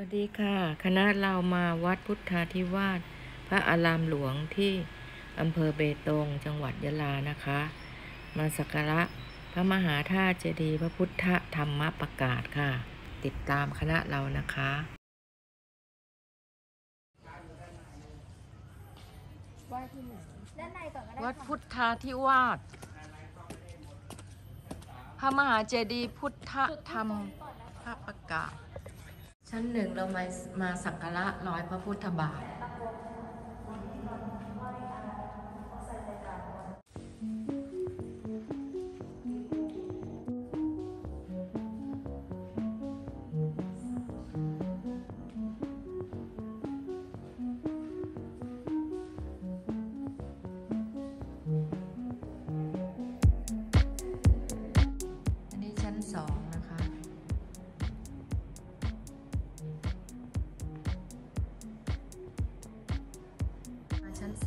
วัสดีค่ะ คณะเรามาวัดพุทธาธิวาสพระอารามหลวงที่อำเภอเบตงจังหวัดยะลานะคะ มาสักการะพระมหาธาตุเจดีย์พระพุทธธรรมประกาศค่ะ ติดตามคณะเรานะคะด้านในก่อนก็ได้วัดค่ะพุทธาธิวาสพระมหาเจดีย์พุทธธรรมพระประกาศ ชั้นหนึ่งเรามามาสักการะรอยพระพุทธบาท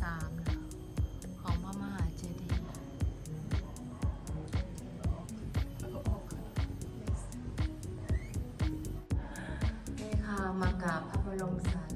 3นะของพระมหาเจดีย์นี่ค่ะมากราบพระบรมสา